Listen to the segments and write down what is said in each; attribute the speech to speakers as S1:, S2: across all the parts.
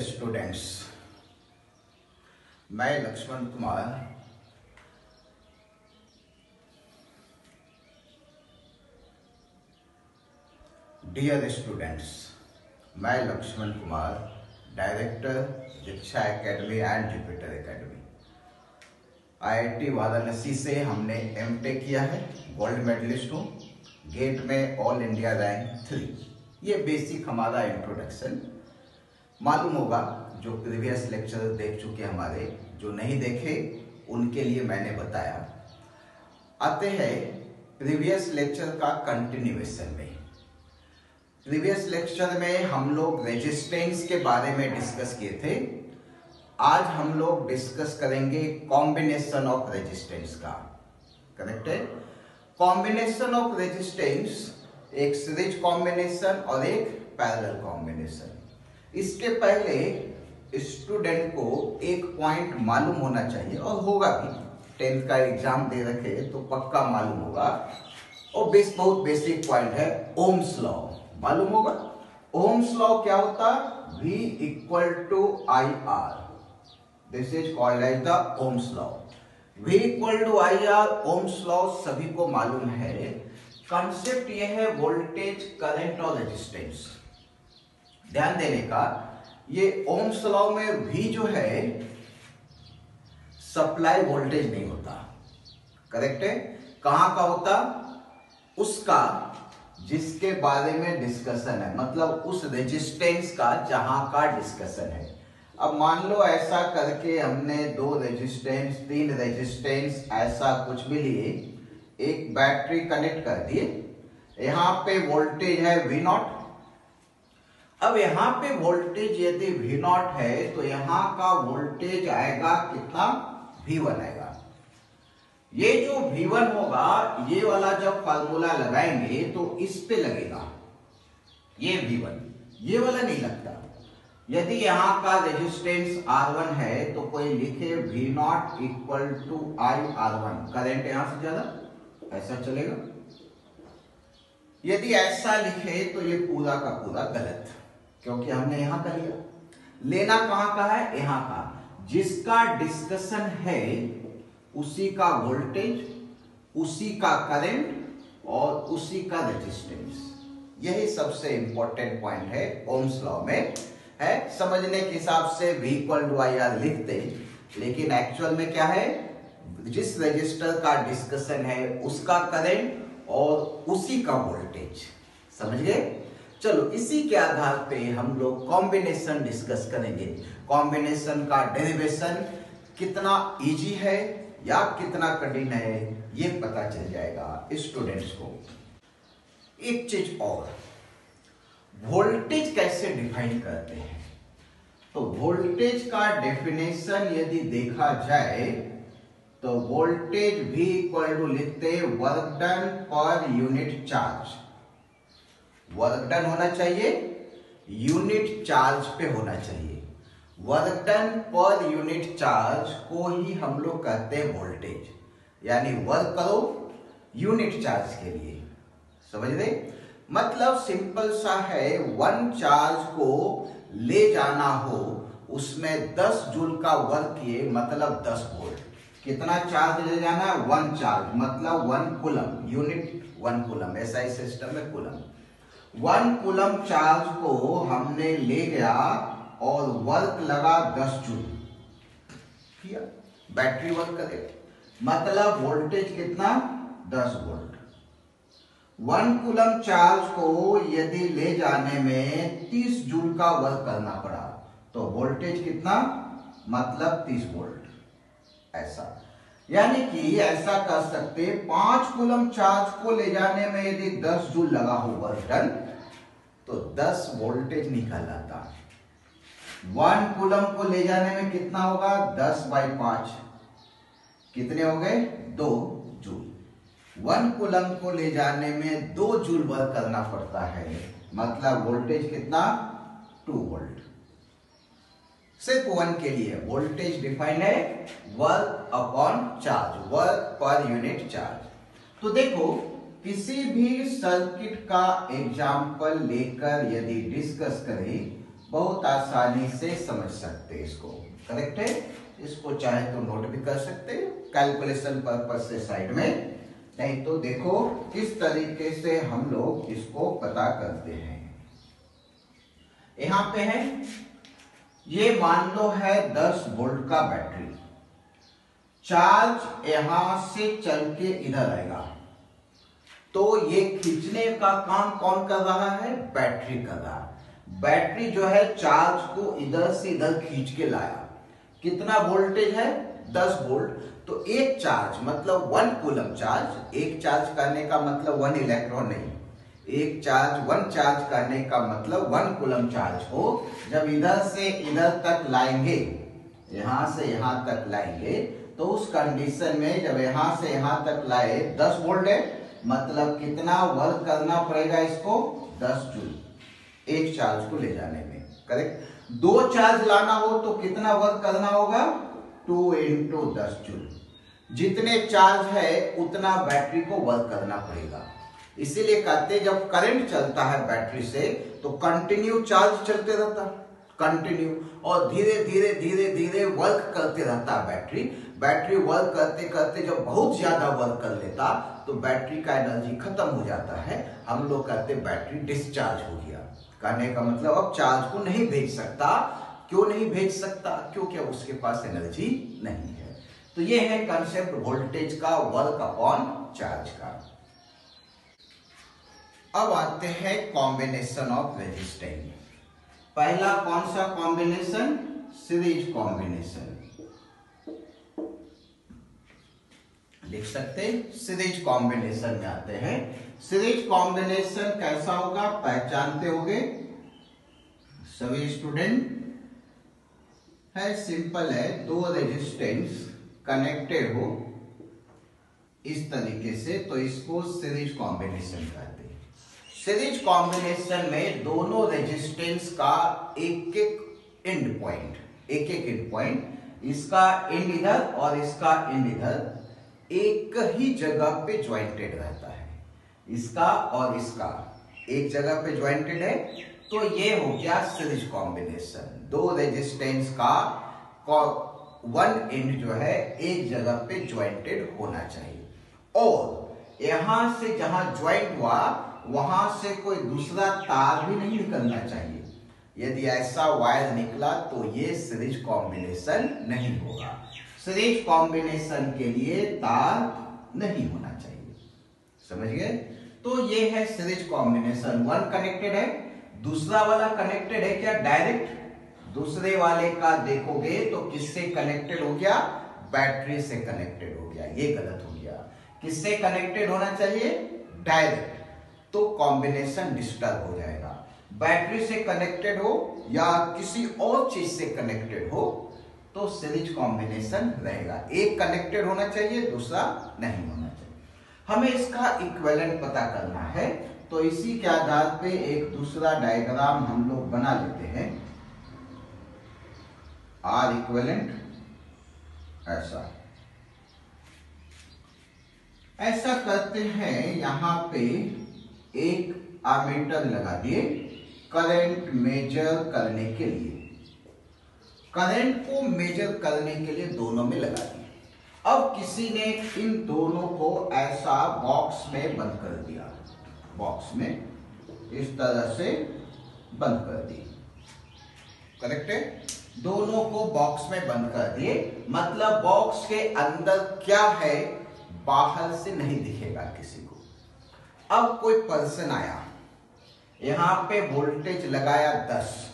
S1: Students मैं Lakshman Kumar. Dear students मैं Lakshman Kumar director Shiksha academy and Jupiter academy IIT Varanasi से हमने MTech किया है गोल्ड मेडलिस्ट हूँ। गेट में ऑल इंडिया रैंक थ्री ये बेसिक हमारा इंट्रोडक्शन मालूम होगा, जो प्रीवियस लेक्चर देख चुके हमारे, जो नहीं देखे, उनके लिए मैंने बताया। आते हैं प्रीवियस लेक्चर का कंटिन्यूएशन में। प्रीवियस लेक्चर में हम लोग रेजिस्टेंस के बारे में डिस्कस किए थे। आज हम लोग डिस्कस करेंगे कॉम्बिनेशन ऑफ़ रेजिस्टेंस का। करेक्ट है? कॉम्बिनेशन ऑफ़ रेजिस्टेंस एक सीरीज़ कॉम्बिनेशन और एक पैरेलल कॉम्बिनेशन इसके पहले स्टूडेंट को एक पॉइंट मालूम होना चाहिए और होगा भी। टेंथ का एग्ज़ाम दे रखे तो पक्का मालूम होगा। और बेस बहुत बेसिक पॉइंट है ओम्स लॉ मालूम होगा? ओम्स लॉ क्या होता? V equal to I R this is called as the Ohm's law V equal to I R Ohm's law सभी को मालूम है। कंसेप्ट यह है वोल्टेज करंट और रेजिस्टेंस ध्यान देने का, ये ओम लॉ में भी जो है सप्लाई वोल्टेज नहीं होता। करेक्ट है? कहाँ का होता? उसका, जिसके बारे में डिस्कशन है। मतलब उस रेजिस्टेंस का जहाँ का डिस्कशन है। अब मान लो ऐसा करके हमने दो रेजिस्टेंस तीन रेजिस्टेंस ऐसा कुछ भी लिए, एक बैटरी कनेक्ट कर दिए। यहाँ पे वोल्टेज है वी नॉट अब यहाँ पे वोल्टेज यदि वी नॉट है तो यहाँ का वोल्टेज आएगा, कितना? वी वन आएगा। ये जो वी वन होगा, ये वाला जब फार्मूला लगाएँगे तो इस पे लगेगा। ये वी वन ये वाला नहीं लगता। यदि यहाँ का रेजिस्टेंस R1 है तो कोई लिखे V not equal to I R one current यहाँ से ज़्यादा? ऐसा चलेगा। यदि ऐसा लिखे तो ये पूरा का पूरा गलत। क्योंकि हमने यहाँ का लिया। लेना कहाँ का है? यहाँ का। जिसका डिस्कशन है, उसी का वोल्टेज उसी का करंट और उसी का रेजिस्टेंस यही सबसे इंपॉर्टेंट पॉइंट है ओम्स लॉ में। है, समझने के हिसाब से V equal to I R लिखते लेकिन एक्चुअल में क्या है? जिस रजिस्टर का डिस्कशन है, उसका करंट और उसी का वोल्टेज समझ गए? चलो, इसी के आधार पे हम लोग कॉम्बिनेशन डिस्कस करेंगे। कॉम्बिनेशन का डेरिवेशन कितना इजी है या कितना कठिन है, ये पता चल जाएगा स्टूडेंट्स को। एक चीज़ और वोल्टेज कैसे डिफाइन करते हैं? तो वोल्टेज का डेफिनेशन यदि देखा जाए तो वोल्टेज भी इक्वल टू लिखते work done per unit charge work done होना चाहिए, यूनिट चार्ज पे होना चाहिए। Work done per unit charge को ही हम लोग कहते हैं वोल्टेज। यानी वर्क करो यूनिट चार्ज के लिए। समझ रहे? मतलब सिंपल सा है, वन चार्ज को ले जाना हो, उसमें 10 जूल का वर्क किए मतलब 10 वोल्ट। कितना चार्ज ले जाना? है वन चार्ज मतलब one coulomb, unit one coulomb, ऐसा ही सिस्टम है कुलम। वन कुलम चार्ज को हमने ले गया और वर्क लगा 10 जूल। किया? बैटरी वर्क करेगा मतलब वोल्टेज कितना? 10 वोल्ट। वन कुलम चार्ज को यदि ले जाने में 30 जूल का वर्क करना पड़ा तो वोल्टेज कितना? मतलब 30 वोल्ट। ऐसा। यानी कि ऐसा कर सकते, पाँच कुलम चार्ज को ले जाने में यदि 10 जूल लगा हो वर्क डन तो 10 वोल्टेज निकल आता वन कुलम को ले जाने में कितना होगा? 10 बाई पाँच। कितने हो गए? दो जूल। वन कुलम को ले जाने में दो जूल वर्क करना पड़ता है। मतलब वोल्टेज कितना? Two volt. सिर्फ़ वन के लिए। वोल्टेज डिफाइन है work upon charge, work per unit charge. तो देखो किसी भी सर्किट का एग्ज़ाम्पल लेकर यदि डिस्कस करें, बहुत आसानी से समझ सकते हैं इसको। करेक्ट है? इसको चाहे तो नोट भी कर सकते हैं कैलकुलेशन पर्पज से साइड में। नहीं तो देखो, किस तरीके से हम लोग इसको पता करते हैं। यहाँ पे है, ये मान लो है 10 वोल्ट का बैटरी चार्ज यहाँ से चल के इधर आएगा। तो ये खींचने का काम कौन कर रहा है? बैटरी कर रहा है। बैटरी जो है चार्ज को इधर से इधर खींच के लाया। कितना वोल्टेज है? 10 वोल्ट। तो एक चार्ज मतलब वन कूलम चार्ज, एक चार्ज करने का मतलब वन इलेक्ट्रॉन नहीं। एक चार्ज, वन चार्ज करने का मतलब वन कूलम चार्ज को जब इधर से इधर तक लाएँगे, यहाँ से यहाँ तक लाएँगे तो उस कंडीशन में जब यहाँ से यहाँ तक लाए 10 वोल्ट है मतलब कितना वर्क करना पड़ेगा इसको? 10 जूल एक चार्ज को ले जाने में. करेक्ट दो चार्ज लाना हो तो कितना वर्क करना होगा? टू इंटू दस जूल जितने चार्ज है, उतना बैटरी को वर्क करना पड़ेगा. इसीलिए कहते जब करंट चलता है बैटरी से तो कंटिन्यू चार्ज चलते रहता. कंटिन्यू और धीरे धीरे धीरे धीरे वर्क करते रहता है बैटरी बैटरी वर्क करते करते जब बहुत ज़्यादा वर्क कर लेता तो बैटरी का एनर्जी खत्म हो जाता है। हम लोग कहते बैटरी डिस्चार्ज हो गया। कहने का मतलब अब चार्ज को नहीं भेज सकता। क्यों नहीं भेज सकता? क्योंकि उसके पास एनर्जी नहीं है। तो ये है कंसेप्ट वोल्टेज का वर्क अपॉन चार्ज का। अब आते हैं कॉम्बिनेशन ऑफ़ रेजिस्टेंस पहला कौन सा कॉम्बिनेशन सीरीज़ कॉम्बिनेशन लिख सकते सीरीज़ कॉम्बिनेशन में आते हैं। सीरीज़ कॉम्बिनेशन कैसा होगा? पहचानते होगे। सभी स्टूडेंट है सिंपल है। दो रेजिस्टेंस कनेक्टेड हो। इस तरीके से तो इसको सीरीज़ कॉम्बिनेशन कहते हैं। सीरीज़ कॉम्बिनेशन में दोनों रेजिस्टेंस का एक एक एंड पॉइंट एक एक एंड पॉइंट इसका एंड इधर और इसका एंड इधर। एक ही जगह पे ज्वाइंटेड रहता है। इसका और इसका। एक जगह पे ज्वाइंटेड है तो ये हो गया सीरीज़ कॉम्बिनेशन दो रेजिस्टेंस का वन एंड जो है, एक जगह पे ज्वाइंटेड होना चाहिए। और यहाँ से जहाँ ज्वाइंट हुआ, वहाँ से कोई दूसरा तार भी नहीं निकलना चाहिए। यदि ऐसा वायर निकला तो ये सीरीज़ कॉम्बिनेशन नहीं होगा। सीरीज़ कॉम्बिनेशन के लिए तार नहीं होना चाहिए। समझ गए? तो ये है सीरीज़ कॉम्बिनेशन वन कनेक्टेड है, दूसरा वाला कनेक्टेड है क्या? डायरेक्ट दूसरे वाले का देखोगे तो किससे कनेक्टेड हो गया? बैटरी से कनेक्टेड हो गया। ये गलत हो गया। किससे कनेक्टेड होना चाहिए? डायरेक्ट तो कॉम्बिनेशन डिस्टर्ब हो जाएगा। बैटरी से कनेक्टेड हो या किसी और चीज़ से कनेक्टेड हो तो सीरीज़ कॉम्बिनेशन रहेगा। एक कनेक्टेड होना चाहिए, दूसरा नहीं होना चाहिए। हमें इसका इक्वेलेंट पता करना है। तो इसी के आधार पे एक दूसरा डायग्राम हम लोग बना लेते हैं। आर इक्वेलेंट ऐसा। ऐसा करते हैं, यहाँ पे एक आर्मेटर लगा दिए करंट मेजर करने के लिए। करंट को मेजर करने के लिए दोनों में लगा दिए अब किसी ने इन दोनों को ऐसा बॉक्स में बंद कर दिया। बॉक्स में इस तरह से बंद कर दी करेक्ट है? दोनों को बॉक्स में बंद कर दिए। मतलब बॉक्स के अंदर क्या है? बाहर से नहीं दिखेगा किसी को। अब कोई पर्सन आया। यहाँ पे वोल्टेज लगाया दस।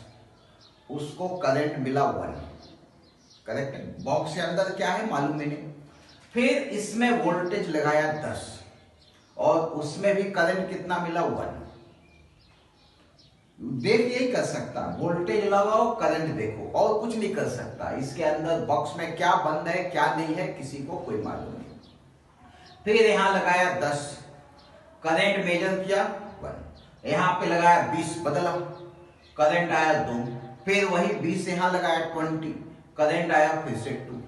S1: उसको करंट मिला वन करेक्ट बॉक्स के अंदर क्या है मालूम नहीं। फिर इसमें वोल्टेज लगाया दस। और उसमें भी करंट कितना मिला वन देख यही कर सकता। वोल्टेज लगाओ करंट देखो। और कुछ नहीं कर सकता। इसके अंदर बॉक्स में क्या बंद है, क्या नहीं है, किसी को कोई मालूम नहीं। फिर यहाँ लगाया दस। करंट मेजर किया वन। यहाँ पे लगाया बीस। बदला। करंट आया दो। फिर वही बीस यहाँ लगाया ट्वेंटी, करंट आया फिर से टू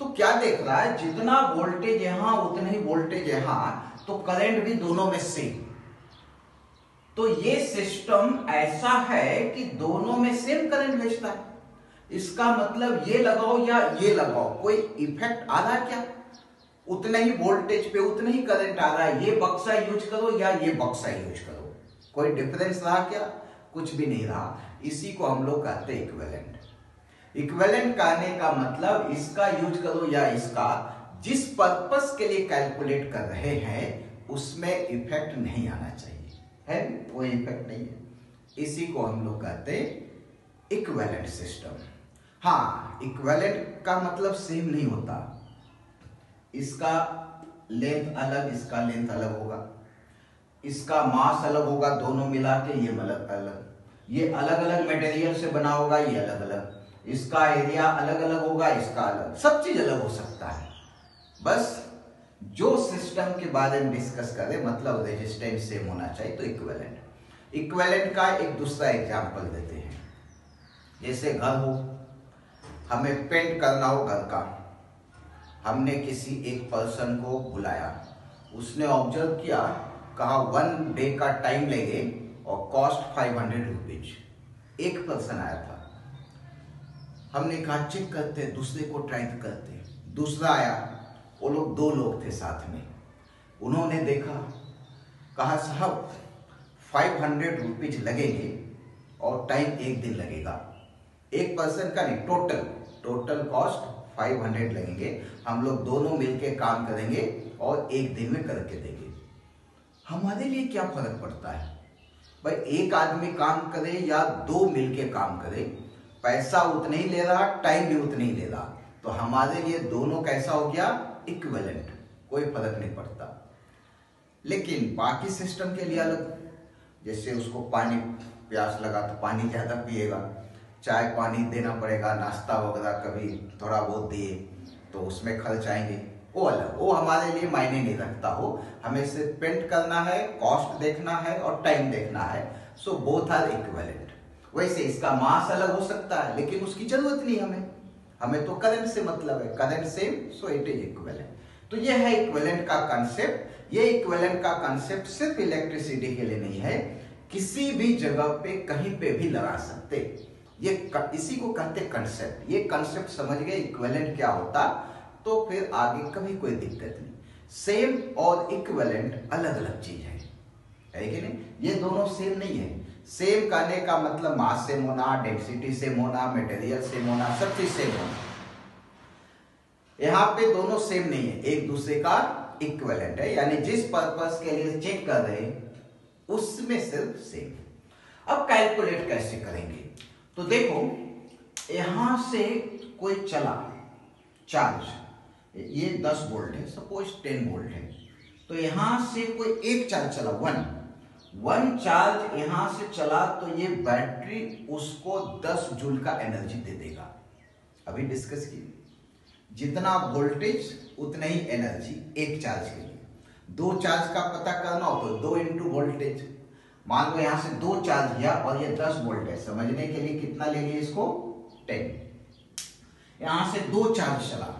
S1: तो क्या देख रहा है, जितना वोल्टेज यहाँ, उतना ही वोल्टेज यहाँ तो करंट भी दोनों में सेम तो ये सिस्टम ऐसा है कि दोनों में सेम करंट भेजता है। इसका मतलब ये लगाओ या ये लगाओ, कोई इफ़ेक्ट आ रहा है क्या? उतना ही वोल्टेज पे उतना ही करंट आ रहा है, ये बक्सा यूज़ करो या ये बक्सा यूज़ करो। कोई डिफरेंस रहा क्या? कुछ भी नहीं रहा। इसी को हम लोग कहते हैं इक्वेलेंट इक्वेलेंट कहने का मतलब इसका यूज़ करो या इसका, जिस पर्पस के लिए कैलकुलेट कर रहे हैं, उसमें इफ़ेक्ट नहीं आना चाहिए। है? कोई इफ़ेक्ट नहीं है। इसी को हम लोग कहते हैं इक्वेलेंट सिस्टम हाँ इक्वेलेंट का मतलब सेम नहीं होता। इसका लेंथ अलग, इसका लेंथ अलग होगा। इसका मास अलग होगा, दोनों मिला के ये अलग अलग। ये अलग अलग मटेरियल से बना होगा, ये अलग अलग इसका एरिया अलग अलग होगा, इसका अलग। सब चीज़ अलग हो सकता है। बस जो सिस्टम के बारे में डिस्कस करें मतलब रेजिस्टेंस सेम होना चाहिए तो इक्वेलेंट इक्वेलेंट का एक दूसरा एग्जांपल देते हैं। जैसे घर हो, हमें पेंट करना हो घर का। हमने किसी एक पर्सन को बुलाया। उसने ऑब्ज़र्व किया, कहा वन डे का टाइम लेंगे और कॉस्ट फाइव हंड्रेड रुपीज़ एक पर्सन आया था। हमने कहा चेक करते दूसरे को ट्राई करते दूसरा आया। वो लोग दो लोग थे साथ में। उन्होंने देखा, कहा, साहब फाइव हंड्रेड रुपीज़ लगेंगे और टाइम एक दिन लगेगा. एक पर्सन का नहीं total total cost five hundred लगेंगे। हम लोग दोनों मिलके काम करेंगे और एक दिन में करके देंगे। हमारे लिए क्या फ़र्क पड़ता है? भाई, एक आदमी काम करे या दो मिलके काम करे, पैसा उतना ही ले रहा टाइम भी उतना ही ले रहा। तो हमारे लिए दोनों कैसा हो गया? इक्वेलेंट कोई फ़र्क नहीं पड़ता। लेकिन बाकी सिस्टम के लिए अलग। जैसे उसको पानी, प्यास लगा तो पानी ज़्यादा पिएगा। चाय पानी देना पड़ेगा, नाश्ता वगैरह कभी थोड़ा बहुत दिए तो उसमें खर्च आएँगे। वो अलग, वो हमारे लिए मायने नहीं रखता हो हमें सिर्फ़ पेंट करना है कॉस्ट देखना है और टाइम देखना है। सो बोथ आर इक्वेलेंट वैसे इसका मास अलग हो सकता है, लेकिन उसकी ज़रूरत नहीं हमें। हमें तो करंट से मतलब है। Current same so it is equivalent तो ये है इक्वेलेंट का कंसेप्ट ये इक्वेलेंट का कंसेप्ट सिर्फ़ इलेक्ट्रिसिटी के लिए नहीं है। किसी भी जगह पे, कहीं पे भी लगा सकते। ये इसी को कहते कंसेप्ट ये कंसेप्ट समझ गए इक्वेलेंट क्या होता? तो फिर आगे कभी कोई दिक्कत नहीं। सेम और इक्वेलेंट अलग अलग चीज़ है। है नहीं? ये दोनों सेम नहीं है। सेम करने का मतलब मास सेम होना डेंसिटी सेम होना मटेरियल सेम होना, सब चीज़ सेम होना। यहाँ पे दोनों सेम नहीं है। एक दूसरे का इक्वेलेंट है। यानी जिस पर्पस के लिए चेक कर रहे उसमें सिर्फ़ सेम अब कैलकुलेट कैसे करेंगे? तो देखो, यहाँ से कोई चला, चार्ज। ये 10 वोल्ट है, सपोज़ 10 वोल्ट है। तो यहाँ से कोई एक चार्ज चला, वन। वन चार्ज यहाँ से चला तो ये बैटरी उसको 10 जूल का एनर्जी दे देगा। अभी डिस्कस की। जितना वोल्टेज, उतना ही एनर्जी एक चार्ज के लिए। दो चार्ज का पता करना हो तो दो इंटू वोल्टेज मान लो यहाँ से दो चार्ज किया और ये 10 वोल्ट है, समझने के लिए कितना ले लिया इसको? 10 यहाँ से दो चार्ज चला।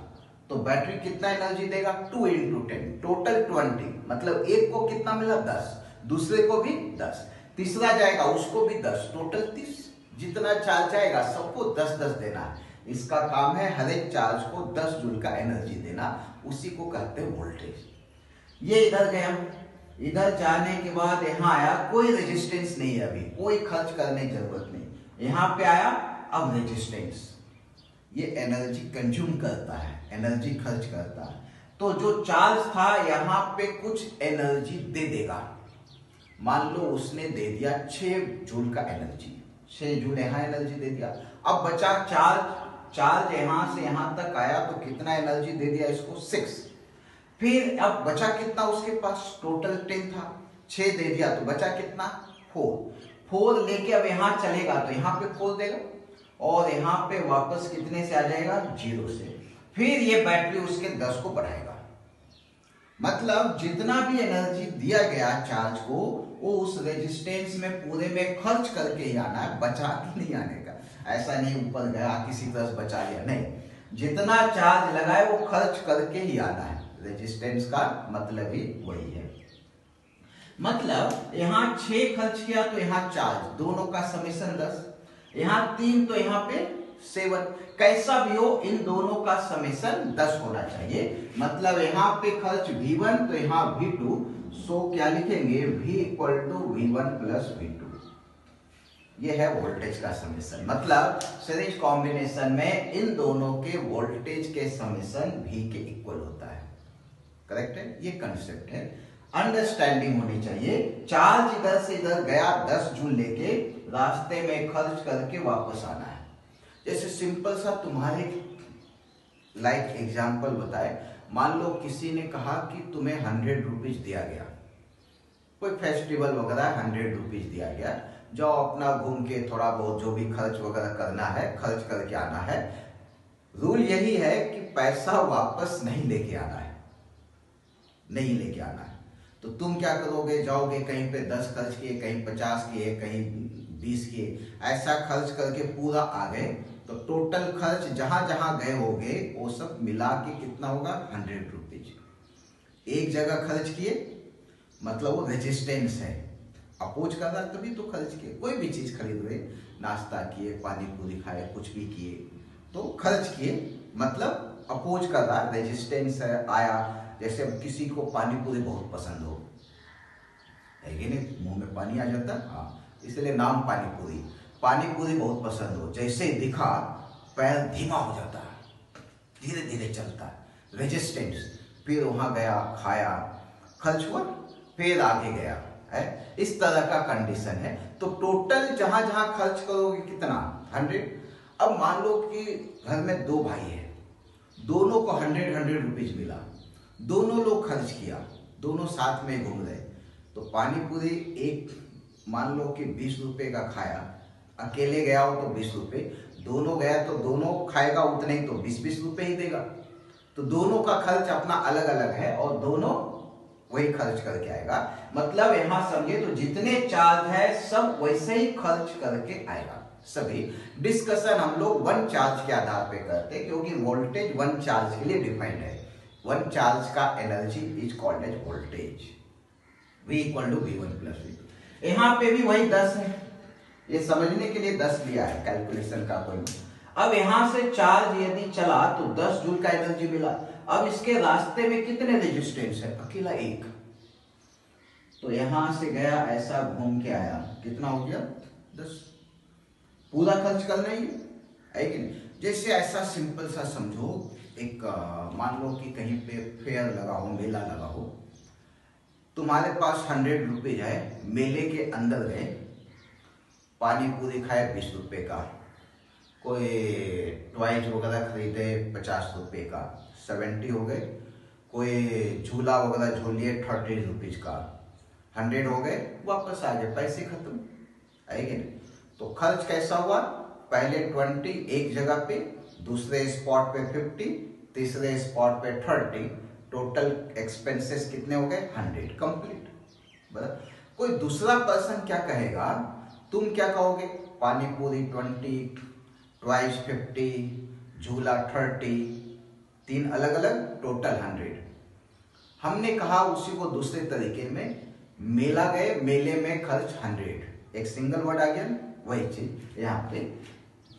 S1: तो बैटरी कितना एनर्जी देगा? Two into ten total twenty मतलब एक को कितना मिला? दस. दूसरे को भी दस. तीसरा जाएगा, उसको भी दस. टोटल तीस. जितना चार्ज जाएगा, सबको दस दस देना इसका काम है हर एक चार्ज को दस जूल का एनर्जी देना. उसी को कहते हैं वोल्टेज. ये इधर गया इधर जाने के बाद यहाँ आया, कोई रेजिस्टेंस नहीं अभी. कोई खर्च करने की ज़रूरत नहीं. यहाँ पे आया, अब रेजिस्टेंस ये एनर्जी कंज्यूम करता है एनर्जी खर्च करता है। तो जो चार्ज था, यहाँ पे कुछ एनर्जी दे देगा। मान लो उसने दे दिया छह जूल का एनर्जी छह जूल यहाँ एनर्जी दे दिया। अब बचा चार्ज चार्ज यहाँ से यहाँ तक आया तो कितना एनर्जी दे दिया इसको? सिक्स फिर अब बचा कितना उसके पास? टोटल टेन था। छह दे दिया तो बचा कितना? फोर फोर लेके अब यहाँ चलेगा तो यहाँ पे फोर देगा। और यहाँ पे वापस कितने से आ जाएगा? ज़ीरो से। फिर ये बैटरी उसके दस को बढ़ाएगा। मतलब जितना भी एनर्जी दिया गया चार्ज को, वो उस रेजिस्टेंस में पूरे में खर्च करके ही आना है, बचा के नहीं आने का। ऐसा नहीं ऊपर गया, किसी तरह बचा लिया। नहीं। जितना चार्ज लगाए, वो खर्च करके ही आना है। रेजिस्टेंस का मतलब ही वही है। मतलब यहाँ छह खर्च किया तो यहाँ चार्ज। दोनों का समीशन दस। यहाँ तीन तो यहाँ पे सेवन। कैसा भी हो, इन दोनों का समीशन दस होना चाहिए। मतलब यहाँ पे खर्च वी वन तो यहाँ वी टू सो क्या लिखेंगे? V equal to V one plus V two ये है वोल्टेज का समीशन। मतलब सीरीज़ कॉम्बिनेशन में इन दोनों के वोल्टेज के समीशन v के इक्वल होता है। करेक्ट है? ये कंसेप्ट है। अंडरस्टैंडिंग होनी चाहिए। चार्ज इधर से इधर गया दस जून लेके रास्ते में खर्च करके वापस आना है। जैसे सिंपल सा तुम्हारे लाइक एग्ज़ाम्पल बताए। मान लो किसी ने कहा कि तुम्हें हंड्रेड रुपीज़ दिया गया। कोई फेस्टिवल वगैरह हंड्रेड रुपीज़ दिया गया। जो अपना घूम के थोड़ा बहुत जो भी खर्च वगैरह करना है, खर्च करके आना है। रूल यही है कि पैसा वापस नहीं लेके आना है। नहीं लेके आना है। तो तुम क्या करोगे? जाओगे कहीं पे दस खर्च किए, कहीं पचास किए, कहीं बीस किए। ऐसा खर्च करके पूरा आ गए। तो टोटल खर्च जहाँ जहाँ गए होगे, वो सब मिला के कितना होगा? हंड्रेड रुपीज़ एक जगह खर्च किए मतलब वो रेजिस्टेंस है। अपोज कर रहा तभी तो खर्च किए। कोई भी चीज़ खरीद रहे, नाश्ता किए पानी पूरी खाए, कुछ भी किए। तो खर्च किए मतलब अपोज कर रहा रेजिस्टेंस है, आया। जैसे अब किसी को पानी पूरी बहुत पसंद हो। है कि नहीं? मुँह में पानी आ जाता? हाँ। इसलिए नाम पानी पूरी। पानी पूरी बहुत पसंद हो। जैसे दिखा, पैर धीमा हो जाता। है धीरे धीरे चलता। है रेजिस्टेंस फिर वहाँ गया, खाया। खर्च हुआ? फिर आगे गया। है? इस तरह का कंडीशन है। तो टोटल जहाँ जहाँ खर्च करोगे कितना? हंड्रेड अब मान लो कि घर में दो भाई है। दोनों को हंड्रेड हंड्रेड रुपीज़ मिला। दोनों लोग खर्च किया, दोनों साथ में घूम रहे। तो पानी पूरी एक मान लो कि बीस रुपए का खाया, अकेले गया हो तो बीस रुपए, दोनों गया तो दोनों खाएगा उतने ही तो बीस बीस रुपए ही देगा। तो दोनों का खर्च अपना अलग अलग है और दोनों वही खर्च करके आएगा। मतलब यहाँ समझे तो जितने चार्ज है सब वैसे ही खर्च करके आएगा। सभी डिस्कशन हम लोग वन चार्ज के आधार पे करते क्योंकि वोल्टेज वन चार्ज के लिए डिफाइंड है। वन चार्ज का energy is called as voltage V equal to V one plus V यहाँ पे भी वही दस है। ये समझने के लिए दस लिया है कैलकुलेशन का कोई अब यहाँ से चार्ज यदि चला तो दस जूल का एनर्जी मिला। अब इसके रास्ते में कितने रेजिस्टेंस है? अकेला एक। तो यहाँ से गया, ऐसा घूम के आया। कितना हो गया? दस। पूरा खर्च करना ही है। कि नहीं? जैसे ऐसा सिंपल सा समझो एक मान लो कि कहीं पे फेयर लगा हो, मेला लगा हो, तुम्हारे पास हंड्रेड रुपीज़ है, मेले के अंदर गए पानी पूरी खाए बीस रुपए का, कोई टॉयज वगैरह खरीदे पचास रुपए का सेवेंटी हो गए, कोई झूला वगैरह झूलिए थर्टी रुपीज़ का हंड्रेड हो गए, वापस आ गए पैसे खत्म आएँगे तो खर्च कैसा हुआ? पहले ट्वेंटी एक जगह पे, दूसरे स्पॉट पे फिफ्टी तीसरे स्पॉट पे थर्टी टोटल एक्सपेंसेस कितने हो गए? हंड्रेड कंप्लीट बराबर कोई दूसरा पर्सन क्या कहेगा? तुम क्या कहोगे? Pani puri twenty twice fifty झूला थर्टी तीन अलग अलग टोटल हंड्रेड हमने कहा उसी को दूसरे तरीके में, मेला गए, मेले में खर्च हंड्रेड एक सिंगल वर्ड आ गया वही चीज़ यहाँ पे।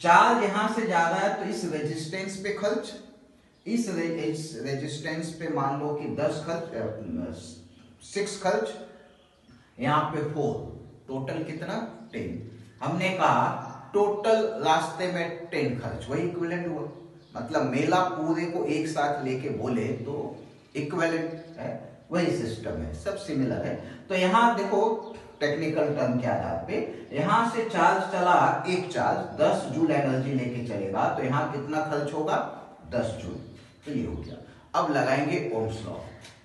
S1: चार्ज यहाँ से जा रहा है तो इस रेजिस्टेंस पे खर्च इस, रे, रेजिस्टेंस पे मान लो कि दस खर्च सिक्स खर्च यहाँ पे फोर टोटल कितना? टेन हमने कहा टोटल रास्ते में टेन खर्च वही इक्विवेलेंट हुआ। मतलब मेला पूरे को एक साथ लेके बोले तो इक्वेलेंट है वही सिस्टम है सब सिमिलर है। तो यहाँ देखो टेक्निकल टर्म के आधार पे यहाँ से चार्ज चला एक चार्ज 10 जूल एनर्जी लेके चलेगा तो यहाँ कितना खर्च होगा? 10 जूल तो ये हो गया। अब लगाएँगे ओम्स लॉ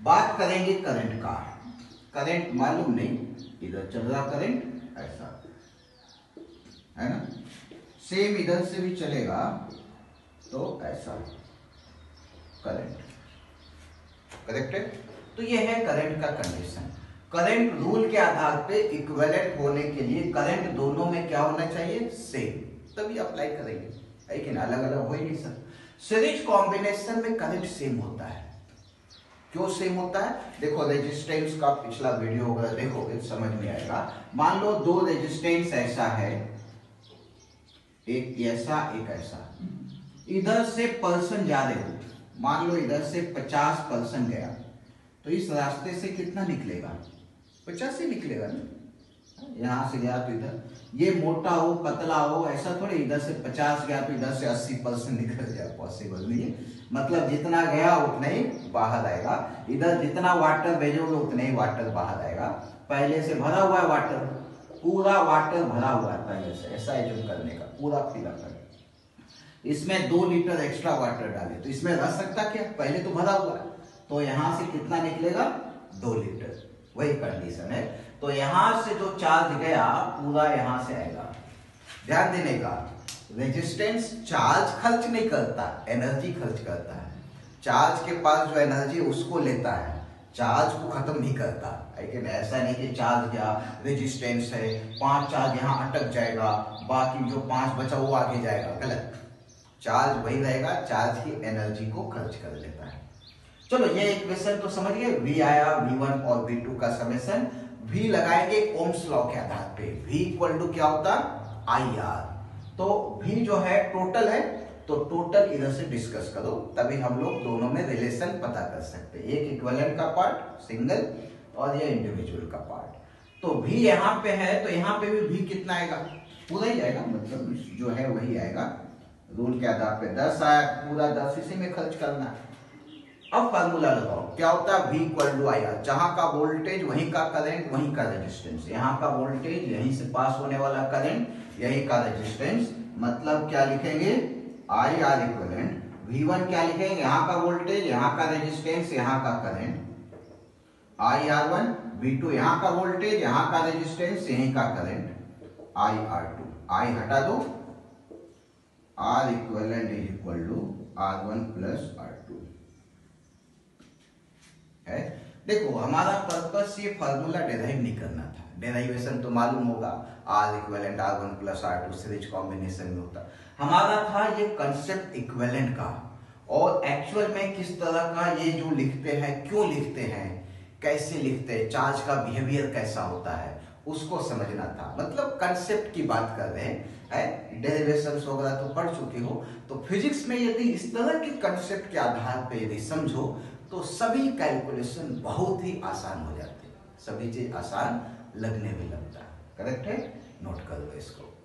S1: बात करेंगे करंट का। करंट मालूम नहीं, इधर चल रहा करंट ऐसा। है ना? सेम इधर से भी चलेगा तो ऐसा। करंट करेक्ट है? तो ये है करंट का कंडीशन करंट रूल के आधार पे इक्वेलेंट होने के लिए करंट दोनों में क्या होना चाहिए? सेम तभी अप्लाई करेंगे। लेकिन अलग अलग हो ही नहीं सकता। सीरीज़ कॉम्बिनेशन में करंट सेम होता है। क्यों सेम होता है? देखो रेजिस्टेंस का पिछला वीडियो वगैरह देखोगे समझ में आएगा। मान लो दो रेजिस्टेंस ऐसा है। एक ऐसा एक ऐसा। इधर से पर्सन जा रहे हो। मान लो इधर से पचास पर्सन गया। तो इस रास्ते से कितना निकलेगा? पचास ही निकलेगा ना? यहाँ से गया तो इधर। ये मोटा हो, पतला हो, ऐसा थोड़ी इधर से पचास गया तो इधर से अस्सी परसेंट निकल जाए पॉसिबल नहीं है। मतलब जितना गया उतना ही बाहर आएगा। इधर जितना वाटर भेजोगे, उतना ही वाटर बाहर आएगा। पहले से भरा हुआ है वाटर पूरा वाटर भरा हुआ है पहले से, ऐसा एज्यूम करने का, पूरा फिलअप कर। इसमें दो लीटर एक्स्ट्रा वाटर डाले तो इसमें रह सकता क्या? पहले तो भरा हुआ है तो यहाँ से कितना निकलेगा? दो लीटर वही कंडीशन है। तो यहाँ से जो चार्ज गया, पूरा यहाँ से आएगा। ध्यान देने का रेजिस्टेंस चार्ज खर्च नहीं करता एनर्जी खर्च करता है। चार्ज के पास जो एनर्जी उसको लेता है। चार्ज को खत्म नहीं करता। लेकिन ऐसा नहीं कि चार्ज गया रेजिस्टेंस है, पाँच चार्ज यहाँ अटक जाएगा, बाकी जो पाँच बचा वो आगे जाएगा। गलत। चार्ज वही रहेगा चार्ज की एनर्जी को खर्च कर लेता है। चलो, ये इक्वेशन तो समझ गए वी आया वी वन और वी टू का समेशन वी लगाएँगे, ओम्स लॉ के आधार पे। वी इक्वल टू क्या होता? आई आर तो वी जो है टोटल है तो टोटल इधर से डिस्कस करो, तभी हम लोग दोनों में रिलेशन पता कर सकते हैं। एक इक्वलेंट का पार्ट सिंगल और ये इंडिविजुअल का पार्ट तो भी यहाँ पे है तो यहाँ पे भी भी कितना आएगा? पूरा ही आएगा मतलब जो है वही आएगा। रूल के आधार पे दस आया, पूरा दस, इसी में खर्च करना। है अब फार्मूला लगाओ। क्या होता है? V equal to I R जहाँ का वोल्टेज वहीं का करंट वहीं का रेजिस्टेंस यहाँ का वोल्टेज यहीं से पास होने वाला करंट यहीं का रेजिस्टेंस मतलब क्या लिखेंगे? आई आर इक्वलेंट V1 क्या लिखेंगे? यहाँ का वोल्टेज यहाँ का रेजिस्टेंस यहाँ का current I R one V two यहाँ का वोल्टेज यहाँ का रेजिस्टेंस यहीं का current I R two I हटा दो। R equivalent is equal to R one plus R two है? देखो, हमारा पर्पस ये फार्मूला डेराइव नहीं करना था। डेराइवेशन तो मालूम होगा। R equivalent R one plus R two series combination में होता। हमारा था ये कंसेप्ट इक्वेलेंट का। और एक्चुअल में किस तरह का ये जो लिखते हैं, क्यों लिखते हैं, कैसे लिखते हैं चार्ज का बिहेवियर कैसा होता है, उसको समझना था। मतलब कंसेप्ट की बात कर रहे हैं डेरिवेशन वगैरह तो पढ़ चुके हो। तो फिजिक्स में यदि इस तरह के कंसेप्ट के आधार पर यदि समझो तो सभी कैलकुलेशन बहुत ही आसान हो जाते हैं। सभी चीज़ आसान लगने भी लगता है। करेक्ट है? नोट कर लो इसको।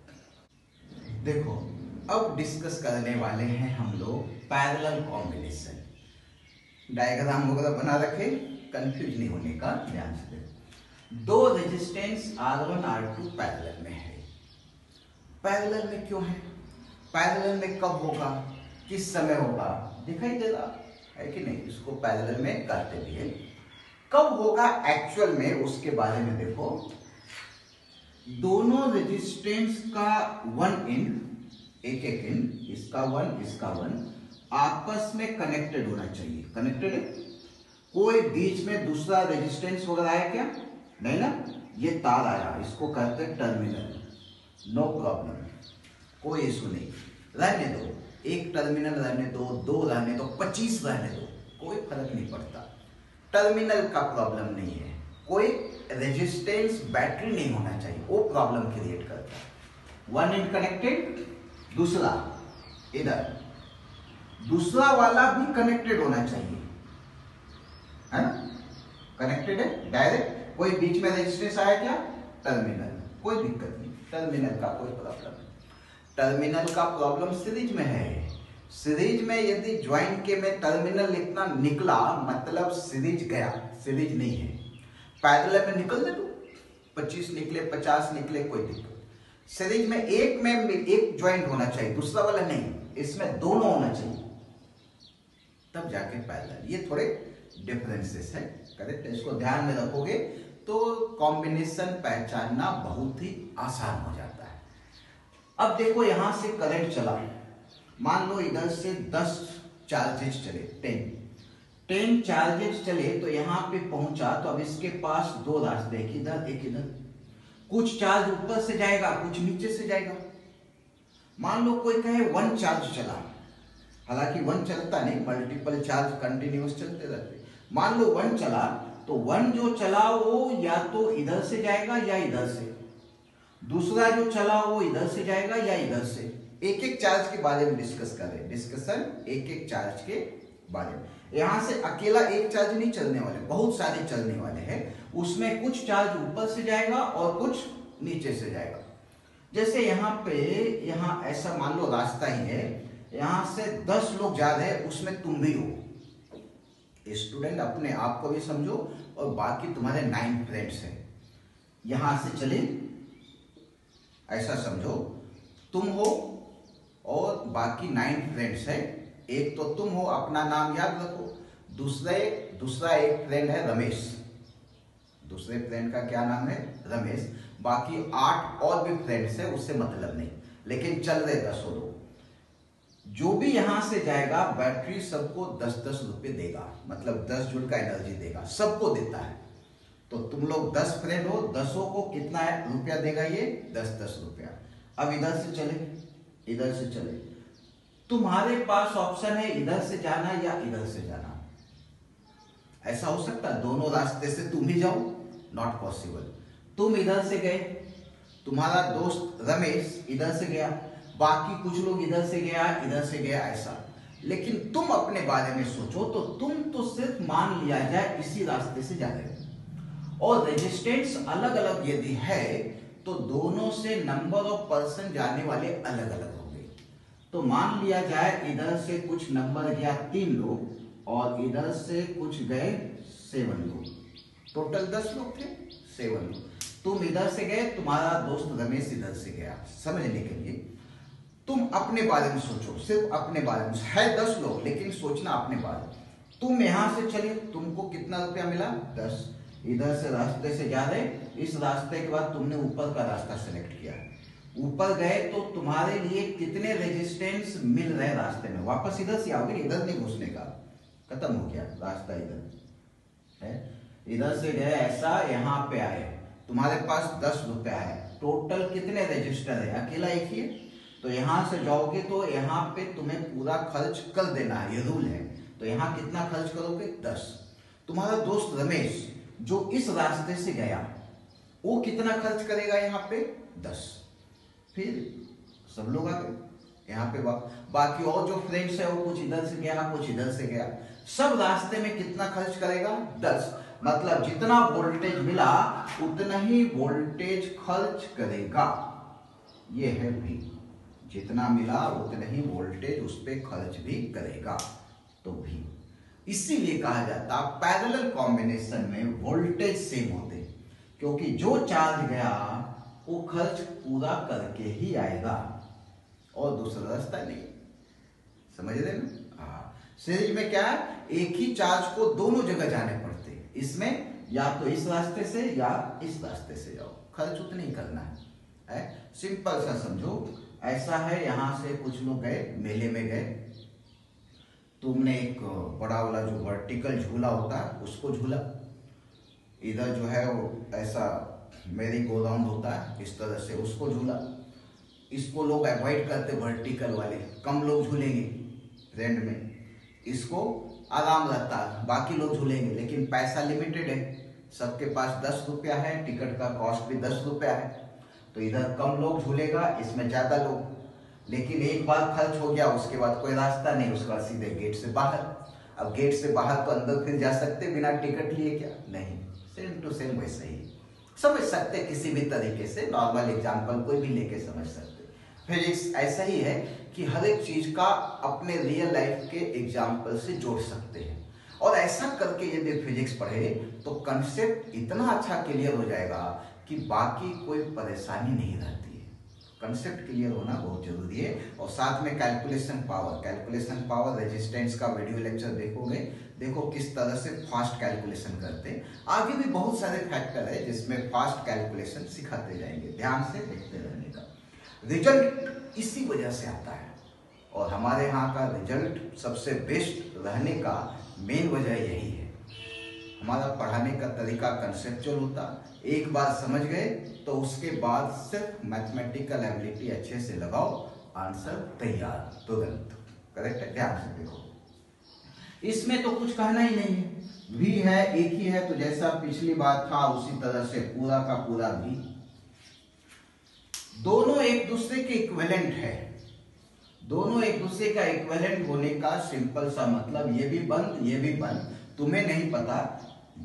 S1: देखो, अब डिस्कस करने वाले हैं हम लोग पैरेलल कॉम्बिनेशन डायग्राम वगैरह बना रखे कंफ्यूज नहीं होने का ध्यान से दो रेजिस्टेंस R1 R2 पैरेलल में है। पैरेलल में क्यों है? पैरेलल में कब होगा? किस समय होगा? दिखाई दे रहा है कि नहीं? इसको पैरेलल में करते भी है। कब होगा एक्चुअल में? उसके बारे में देखो। दोनों रेजिस्टेंस का वन इन एक एक इन इसका वन इसका वन आपस में कनेक्टेड होना चाहिए। कनेक्टेड है? कोई बीच में दूसरा रेजिस्टेंस वगैरह आया क्या? नहीं ना? ये तार आया। इसको कहते हैं टर्मिनल नो प्रॉब्लम कोई इशू नहीं। रहने दो। एक टर्मिनल रहने दो दो रहने दो, पच्चीस रहने दो, कोई फ़र्क नहीं पड़ता। टर्मिनल का प्रॉब्लम नहीं है। कोई रेजिस्टेंस बैटरी नहीं होना चाहिए, वो प्रॉब्लम क्रिएट करता है। वन इन कनेक्टेड दूसरा इधर। दूसरा वाला भी कनेक्टेड होना चाहिए। है ना? कनेक्टेड है डायरेक्ट कोई बीच में रेजिस्टेंस आया क्या? टर्मिनल कोई दिक्कत नहीं टर्मिनल का कोई प्रॉब्लम नहीं। टर्मिनल का प्रॉब्लम सीरीज़ में है। सीरीज़ में यदि ज्वाइंट के में टर्मिनल लिखना निकला मतलब सीरीज़ गया, सीरीज़ नहीं है। पैदल में निकल दे तू। पच्चीस निकले, पचास निकले, कोई दिक्कत सीरीज़ में एक में एक ज्वाइंट होना चाहिए, दूसरा वाला नहीं। इसमें दोनों होना चाहिए। तब जाके पैदल। ये थोड़े डिफरेंसेस है। करेक्ट? इसको ध्यान में रखोगे तो कॉम्बिनेशन पहचानना बहुत ही आसान हो जाता अब देखो यहाँ से करंट चला। मान लो इधर से 10 चार्जेस चले 10 10 चार्जेस चले तो यहाँ पे पहुँचा तो अब इसके पास दो रास्ते एक इधर एक इधर। कुछ चार्ज ऊपर से जाएगा, कुछ नीचे से जाएगा। मान लो कोई कहे वन चार्ज चला। हालाँकि वन चलता नहीं मल्टीपल चार्ज कंटिन्यूस चलते रहते। मान लो वन चला तो वन जो चला वो या तो इधर से जाएगा या इधर से। दूसरा जो चला वो इधर से जाएगा या इधर से? एक एक चार्ज के बारे में डिस्कस करें डिस्कशन एक एक चार्ज के बारे में। यहाँ से अकेला एक चार्ज नहीं चलने वाले, बहुत सारे चलने वाले हैं। उसमें कुछ चार्ज ऊपर से जाएगा और कुछ नीचे से जाएगा। जैसे यहाँ पे, यहाँ ऐसा मान लो रास्ता ही है, यहाँ से दस लोग जा रहे हैं, उसमें तुम भी हो। स्टूडेंट अपने आप को भी समझो और बाकी तुम्हारे नाइन फ्रेंड्स हैं। यहाँ से चले ऐसा समझो, तुम हो और बाकी नाइन फ्रेंड्स है। एक तो तुम हो, अपना नाम याद रखो। दूसरे, दूसरा एक फ्रेंड है रमेश। दूसरे फ्रेंड का क्या नाम है? रमेश। बाकी आठ और भी फ्रेंड्स है, उससे मतलब नहीं। लेकिन चल रहे दसों लोग। जो भी यहाँ से जाएगा बैटरी सबको दस दस रुपए देगा। मतलब दस जूल का एनर्जी देगा। सबको देता है। तो तुम लोग दस फ्रेंड हो, दसों को कितना रुपया देगा ये, दस दस रुपया। अब इधर से चले, इधर से चले। तुम्हारे पास ऑप्शन है इधर से जाना या इधर से जाना। ऐसा हो सकता है, दोनों रास्ते से तुम ही जाओ। नॉट पॉसिबल तुम इधर से गए, तुम्हारा दोस्त रमेश इधर से गया, बाकी कुछ लोग इधर से गया, इधर से गया, ऐसा। लेकिन तुम अपने बारे में सोचो तो तुम तो सिर्फ़ मान लिया जाए, इसी रास्ते से जा रहे हो। और रेजिस्टेंस अलग अलग यदि है तो दोनों से नंबर ऑफ़ पर्सन जाने वाले अलग अलग होंगे। तो मान लिया जाए, इधर से कुछ नंबर गया तीन लोग, और इधर से कुछ गए सेवन लोग। टोटल दस लोग थे सेवन लोग। तुम इधर से गए, तुम्हारा दोस्त रमेश इधर से गया, समझने के लिए। तुम अपने बारे में सोचो, सिर्फ़ अपने बारे में। है दस लोग, लेकिन सोचना अपने बारे में। तुम यहाँ से चले तुमको कितना रुपया मिला? दस। इधर से रास्ते से जा रहे इस रास्ते के बाद तुमने ऊपर का रास्ता सेलेक्ट किया। ऊपर गए तो तुम्हारे लिए कितने रेजिस्टेंस मिल रहे रास्ते में? वापस इधर से आओगे, इधर नहीं घुसने का। खत्म हो गया रास्ता इधर। है? इधर से गए, ऐसा यहाँ पे आए। तुम्हारे पास दस रुपया है। टोटल कितने रजिस्टर है? अकेला एक ही तो यहाँ से जाओगे तो यहाँ पे तुम्हें पूरा खर्च कर देना है। ये रूल है। तो यहाँ कितना खर्च करोगे? दस। तुम्हारा दोस्त रमेश जो इस रास्ते से गया वो कितना खर्च करेगा यहाँ पे? दस। फिर सब लोग आ गए। यहाँ पे बा, बाकी और जो फ्रेंड्स है वो कुछ इधर से गया कुछ इधर से गया। सब रास्ते में कितना खर्च करेगा? दस। मतलब जितना वोल्टेज मिला उतना ही वोल्टेज खर्च करेगा। ये है भी। जितना मिला उतना ही वोल्टेज उस पर खर्च भी करेगा। तो भी। इसीलिए कहा जाता पैरेलल कॉम्बिनेशन में वोल्टेज सेम होते क्योंकि जो चार्ज गया वो खर्च पूरा करके ही आएगा और दूसरा रास्ता नहीं। समझ रहे ना? हाँ। सीरीज़ में क्या है? एक ही चार्ज को दोनों जगह जाने पड़ते इसमें या तो इस रास्ते से या इस रास्ते से जाओ। खर्च उतना ही करना है, है? सिंपल सा समझो। ऐसा है यहाँ से कुछ लोग गए मेले में गए तुमने एक बड़ा वाला जो वर्टिकल झूला होता है, उसको झूला। इधर जो है वो ऐसा मेरी गोदाउंड होता है, इस तरह से उसको झूला। इसको लोग अवॉइड करते वर्टिकल वाले। कम लोग झूलेंगे रेंट में। इसको आराम रहता है, बाकी लोग झूलेंगे, लेकिन पैसा लिमिटेड है। सबके पास दस रुपया है टिकट का कॉस्ट भी दस रुपया है। तो इधर कम लोग झूलेगा, इसमें ज़्यादा लोग। लेकिन एक बार खर्च हो गया, उसके बाद कोई रास्ता नहीं, उसके बाद सीधे गेट से बाहर। अब गेट से बाहर तो अंदर फिर जा सकते बिना टिकट लिए क्या? नहीं। सेम टू सेम वैसे ही। समझ सकते किसी भी तरीके से नॉर्मल एग्ज़ाम्पल कोई भी लेके समझ सकते फिजिक्स ऐसा ही है कि हर एक चीज़ का अपने रियल लाइफ के एग्ज़ाम्पल से जोड़ सकते हैं। और ऐसा करके यदि फिजिक्स पढ़े तो कंसेप्ट इतना अच्छा क्लियर हो जाएगा कि बाकी कोई परेशानी नहीं रहती। कंसेप्ट क्लियर होना बहुत ज़रूरी है। और साथ में calculation power calculation power resistance का वीडियो लेक्चर देखोगे, देखो किस तरह से फास्ट कैलकुलेशन करते आगे भी बहुत सारे फैक्टर है जिसमें फास्ट कैलकुलेशन सिखाते जाएँगे, ध्यान से देखते रहने का। रिज़ल्ट इसी वजह से आता है। और हमारे यहाँ का रिज़ल्ट सबसे बेस्ट रहने का मेन वजह यही है। हमारा पढ़ाने का तरीका कंसेप्चुअल होता, एक बार समझ गए तो उसके बाद सिर्फ़ मैथमेटिकल एबिलिटी अच्छे से लगाओ आंसर तैयार, तुरंत। करेक्ट है? ध्यान से देखो इसमें तो कुछ कहना ही नहीं है। V है, एक ही है तो जैसा पिछली बार था, उसी तरह से पूरा का पूरा भी दोनों एक दूसरे के इक्वेलेंट है। दोनों एक दूसरे का इक्वेलेंट होने का सिंपल सा मतलब ये भी बंद, ये भी बंद। तुम्हें नहीं पता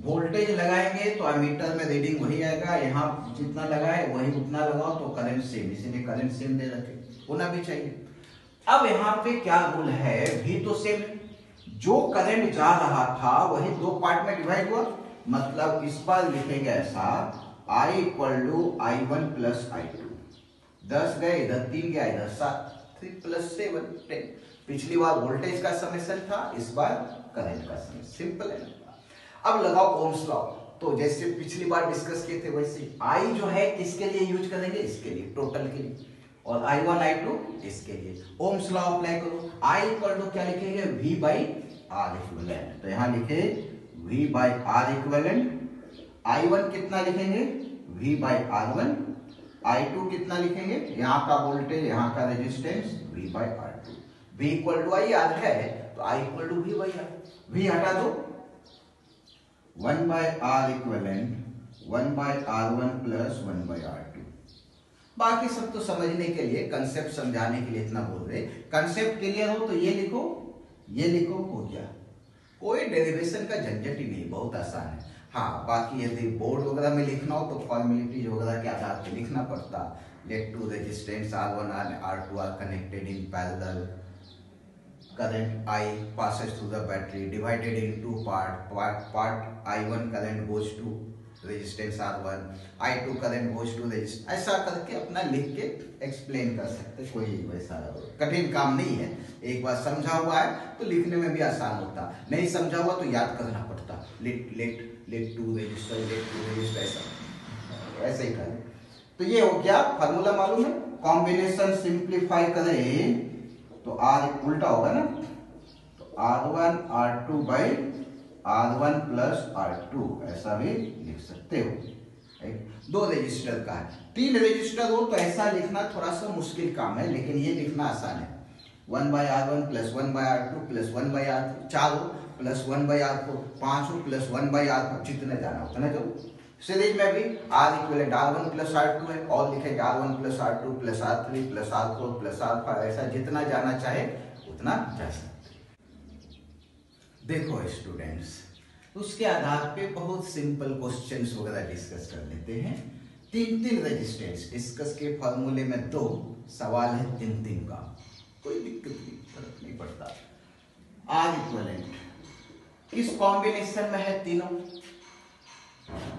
S1: वोल्टेज लगाएँगे तो एमीटर में रीडिंग वही आएगा, यहाँ जितना लगाए वही उतना लगाओ तो करंट सेम इसीलिए करंट सेम दे रखे। होना भी चाहिए। अब यहाँ पे क्या रूल है? भी तो सेम जो करंट जा रहा था, वही दो पार्ट में डिवाइड हुआ। मतलब इस बार लिखेंगे ऐसा, I equal to I one plus I two दस गए, इधर तीन गया, इधर सात। थ्री प्लस सेवन टेन पिछली बार वोल्टेज का समेशन था, इस बार करंट का समेशन सिंपल है। अब लगाओ ओम्स लॉ तो जैसे पिछली बार डिस्कस किए थे वैसे आई जो है किसके लिए यूज़ करेंगे, इसके लिए टोटल के लिए। और आई वन आई टू इसके लिए। ओम्स लॉ अप्लाई करो। आई इक्वल टू क्या लिखेंगे? वी बाई आर इक्वलेंट तो यहाँ लिखे V by R equivalent I one कितना लिखेंगे? V by R one I two कितना लिखेंगे? यहाँ का वोल्टेज यहाँ का resistance V by R two V equal to I R है तो I equal to V by R V हटा दो। One by R equivalent one by R one plus one by R two बाकी सब तो समझने के लिए कंसेप्ट समझाने के लिए इतना बोल रहे कंसेप्ट क्लियर हो तो ये लिखो ये लिखो, हो गया। कोई डेरिवेशन का झंझट ही नहीं, बहुत आसान है। हाँ बाकी यदि बोर्ड वगैरह में लिखना हो तो फॉर्मेलिटीज वगैरह के आधार पर लिखना पड़ता। Let two resistance R one R R two R connected in parallel current I passes through the battery divided in two part part part I1 current goes to resistance R one I two current goes to resist ऐसा करके अपना लिख के explain कर सकते कोई वैसा कठिन काम नहीं है। एक बार समझा हुआ है तो लिखने में भी आसान होता। नहीं समझा हुआ तो याद करना पड़ता। Let let let two resistor let two resistor ऐसा। ऐसे ही करें। तो ये हो गया फार्मूला मालूम है। कॉम्बिनेशन सिंप्लीफाई करें। तो आर उल्टा होगा ना? तो R one R two by R one plus R two ऐसा भी लिख सकते हो। दो रजिस्टर का है। तीन रजिस्टर हो तो ऐसा लिखना थोड़ा सा मुश्किल काम है, लेकिन ये लिखना आसान है। One by R one plus one by R two plus one by R चार हो plus one by R four पाँच हो plus one by R four जितने जाना होता ना जो। सीरीज़ में भी R equal R one plus R two है और लिखेंगे R one plus R two plus R three plus R four plus R five ऐसा जितना जाना चाहे, उतना जा सकते देखो स्टूडेंट्स उसके आधार पे बहुत सिंपल क्वेश्चंस वगैरह डिस्कस कर लेते हैं। तीन तीन रेजिस्टेंस डिस्कस के फॉर्मूले में दो सवाल है तीन तीन का। कोई दिक्कत नहीं, फ़र्क नहीं पड़ता। आर इक्वलेंट किस कॉम्बिनेशन में है तीनों?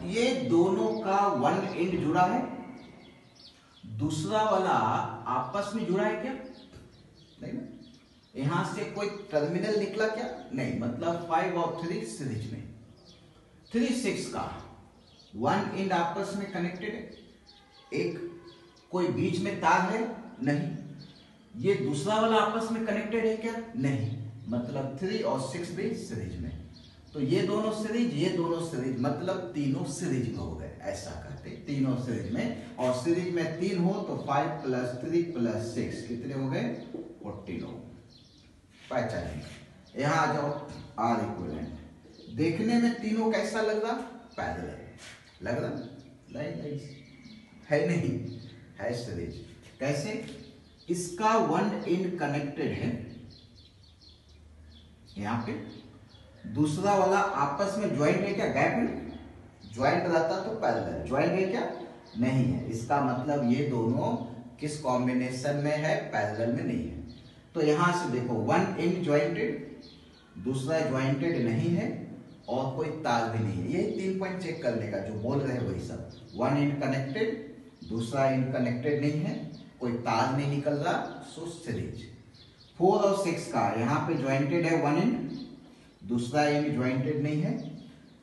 S1: ये दोनों का वन एंड जुड़ा है। दूसरा वाला आपस में जुड़ा है क्या? नहीं ना? यहाँ से कोई टर्मिनल निकला क्या? नहीं मतलब फाइव और थ्री सीरीज़ में। थ्री सिक्स का वन इंड आपस में कनेक्टेड है। एक कोई बीच में तार है? नहीं। ये दूसरा वाला आपस में कनेक्टेड है क्या? नहीं। मतलब थ्री और सिक्स भी सीरीज़ में। तो ये दोनों सीरीज़, ये दोनों सीरीज़ मतलब तीनों सीरीज़ में हो गए, ऐसा कहते तीनों सीरीज़ में, और सीरीज़ में तीन हो तो five plus three plus six कितने हो गए? फोर्टीन हो पहचानिए। यहाँ आ जाओ आर इक्वलेंट देखने में तीनों कैसा लग रहा? पैदल। लग रहा? नहीं है नहीं। है सीरीज़। कैसे? इसका वन इन कनेक्टेड है। यहाँ पे दूसरा वाला आपस में ज्वाइंट है क्या? गैप है? ज्वाइंट रहता तो पैरेलल ज्वाइंट है क्या? नहीं है. इसका मतलब ये दोनों किस कॉम्बिनेशन में है? पैरेलल में नहीं है. तो यहाँ से देखो वन इन ज्वाइंटेड दूसरा ज्वाइंटेड नहीं है और कोई तार भी नहीं है. ये तीन पॉइंट चेक करने का जो बोल रहे वही सब. वन इन कनेक्टेड दूसरा इन कनेक्टेड नहीं है, कोई तार नहीं निकल रहा सो सीरीज़ फोर और सिक्स का, यहाँ पे ज्वाइंटेड है वन इन दूसरा इन ज्वाइंटेड नहीं है।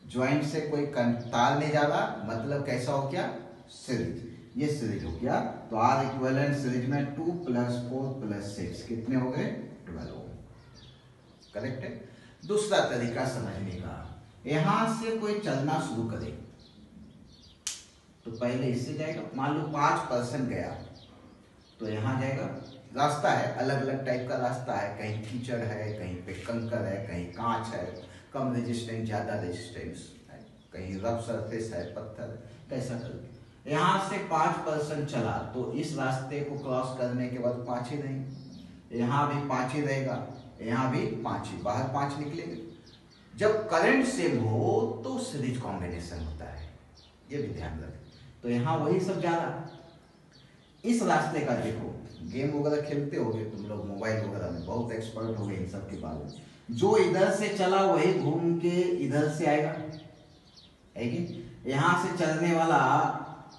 S1: ज्वाइंट से कोई तार नहीं जा रहा मतलब कैसा हो गया? सीरीज़। ये सीरीज़ हो गया। तो आर इक्वेलेंट सीरीज़ में two plus four plus six कितने हो गए? ट्वेल्व हो गए। करेक्ट है? दूसरा तरीका समझने का। यहाँ से कोई चलना शुरू करे। तो पहले इससे जाएगा। मान लो पाँच परसेंट गया। तो यहाँ जाएगा। रास्ता है अलग अलग टाइप का रास्ता है। कहीं कीचड़ है, कहीं पे कंकर है, कहीं कांच है, कम रेजिस्टेंस ज़्यादा रेजिस्टेंस है। कहीं रफ सरफेस है, पत्थर, कैसा कर यहाँ से पाँच परसेंट चला तो इस रास्ते को क्रॉस करने के बाद पाँच ही रहेंगे यहाँ भी पाँच ही रहेगा, यहाँ भी पाँच ही, बाहर पाँच निकलेंगे। जब करंट सेम हो तो सीरीज़ कॉम्बिनेशन होता है। ये भी ध्यान रखें। तो यहाँ वही सब जा रहा। इस रास्ते का देखो गेम वगैरह खेलते होगे तुम लोग मोबाइल वगैरह में, बहुत एक्सपर्ट हो गए इन सब के बारे में। जो इधर से चला वही घूम के इधर से आएगा। है कि? यहाँ से चलने वाला,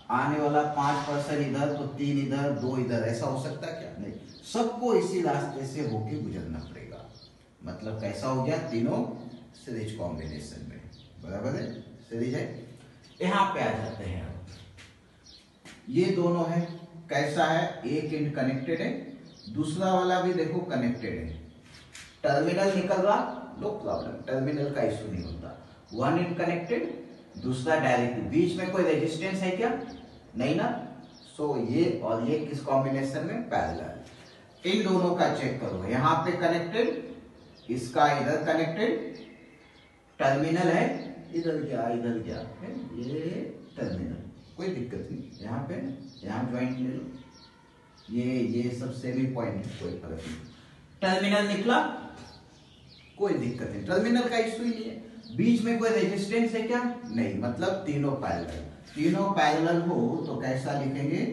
S1: आने वाला पाँच परसेंट इधर तो तीन इधर, दो इधर, ऐसा हो सकता है क्या? नहीं। सबको इसी रास्ते से होके गुजरना पड़ेगा। मतलब कैसा हो गया? तीनों सीरीज़ कॉम्बिनेशन में। बराबर है? सीरीज़ है? यहाँ पे आ जाते हैं ये दोनों है। कैसा है? एक इंड कनेक्टेड है। दूसरा वाला भी देखो कनेक्टेड है। टर्मिनल निकल रहा? नो प्रॉब्लम टर्मिनल का इशू नहीं होता। वन इंड कनेक्टेड दूसरा डायरेक्ट बीच में कोई रेजिस्टेंस है क्या? नहीं ना? सो so, ये और ये किस कॉम्बिनेशन में? पैरेलल इन दोनों का चेक करो। यहाँ पे कनेक्टेड इसका इधर कनेक्टेड टर्मिनल है। इधर गया इधर है ये टर्मिनल कोई दिक्कत नहीं। यहाँ पे यहाँ ज्वाइंट ले लो। ये ये सब सेमी पॉइंट है कोई फ़र्क नहीं। टर्मिनल निकला? कोई दिक्कत नहीं। टर्मिनल का इशू ही नहीं है। बीच में कोई रेजिस्टेंस है क्या? नहीं मतलब तीनों पैरेलल तीनों पैरेलल हो तो कैसा लिखेंगे?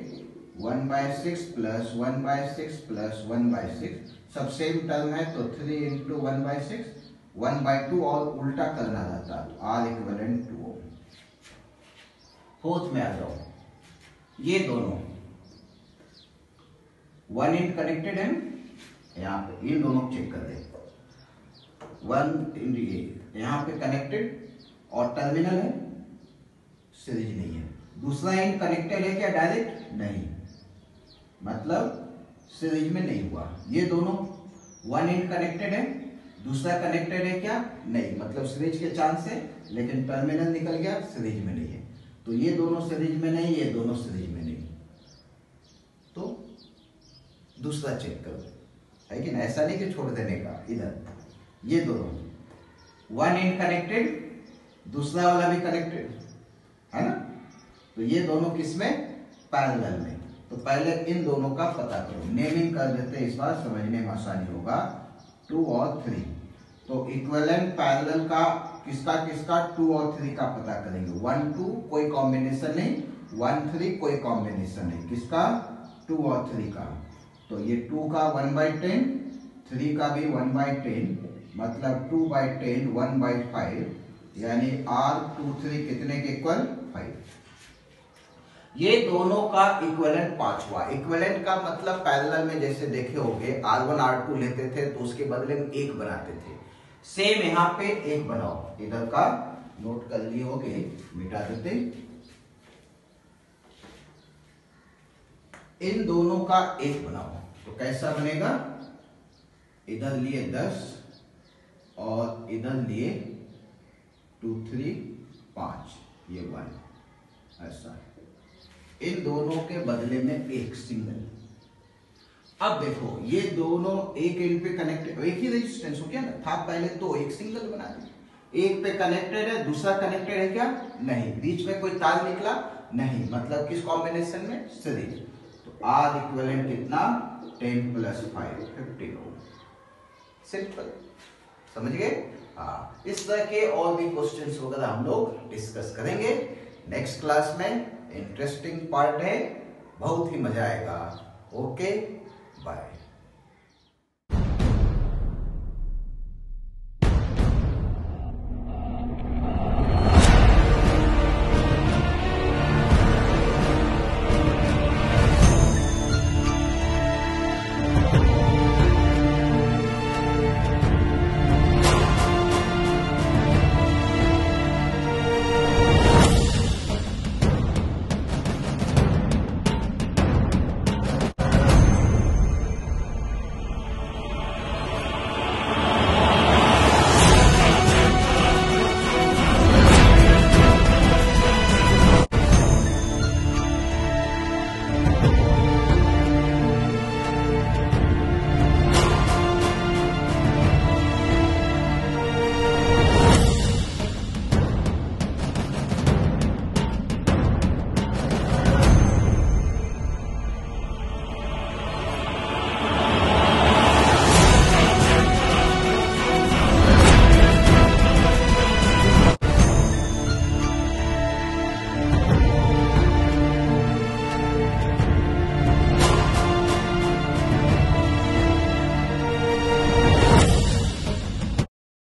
S1: One by six plus one by six plus one by six सब सेम टर्म है तो three into one by six one by two और उल्टा करना रहता आर इक्वलेंट टू फोर्थ में आ जाओ। ये दोनों। वन इंट कनेक्टेड है यहाँ पे इन दोनों चेक कर दे वन इन ये, यहाँ पे कनेक्टेड और टर्मिनल है सीरीज़ नहीं है। दूसरा इंट कनेक्टेड है क्या डायरेक्ट नहीं। मतलब सीरीज़ में नहीं हुआ। ये दोनों वन इंट कनेक्टेड है, दूसरा कनेक्टेड है क्या? नहीं। मतलब सीरीज़ के चांस है, लेकिन टर्मिनल निकल गया सीरीज़ में नहीं है। तो ये दोनों सीरीज़ में नहीं, ये दोनों सीरीज़ में नहीं तो दूसरा चेक करो। कि ऐसा नहीं कि छोड़ देने का। इधर। ये दोनों वन इन कनेक्टेड दूसरा वाला भी कनेक्टेड है ना? तो ये दोनों किसमें पैरेलल में। तो पहले इन दोनों का पता करो। नेमिंग कर देते इस बार, समझने में आसानी होगा। टू और थ्री तो इक्वलेंट पैरेलल का किसका किसका? टू और थ्री का पता करेंगे। वन टू कोई कॉम्बिनेशन नहीं। वन थ्री कोई कॉम्बिनेशन नहीं। किसका? टू और थ्री का। तो ये टू का वन बाई टेन थ्री का भी वन बाई टेन मतलब two by ten one by five यानी आर टू थ्री कितने के इक्वल फाइव ये दोनों का इक्वलेंट पांचवा इक्वलेंट का मतलब पैरेलल में जैसे देखे होंगे आर वन आर टू लेते थे तो उसके बदले में एक बनाते थे। सेम यहाँ पे एक बनाओ। इधर का नोट कर लिए हो गए मिटा देते। इन दोनों का एक बनाओ। तो कैसा बनेगा? इधर लिए दस और इधर लिए टू थ्री पाँच। ये वन ऐसा। इन दोनों के बदले में एक सिंगल। अब देखो, ये दोनों एक एंड पे कनेक्टेड एक ही रेजिस्टेंस हो क्या? ना था पहले तो एक सिंगल बना दिया। एक पे कनेक्टेड है, दूसरा कनेक्टेड है क्या? नहीं। बीच में कोई तार निकला? नहीं। मतलब किस कॉम्बिनेशन में? सीरीज़ तो आर इक्विवेलेंट कितना? टेन प्लस फाइव, फिफ्टीन हो सिंपल समझ गए? हाँ। इस तरह के और भी क्वेश्चंस वगैरह हम लोग डिस्कस करेंगे। नेक्स्ट क्लास में इंटरेस्टिंग पार्ट है। बहुत ही मज़ा आएगा। ओके.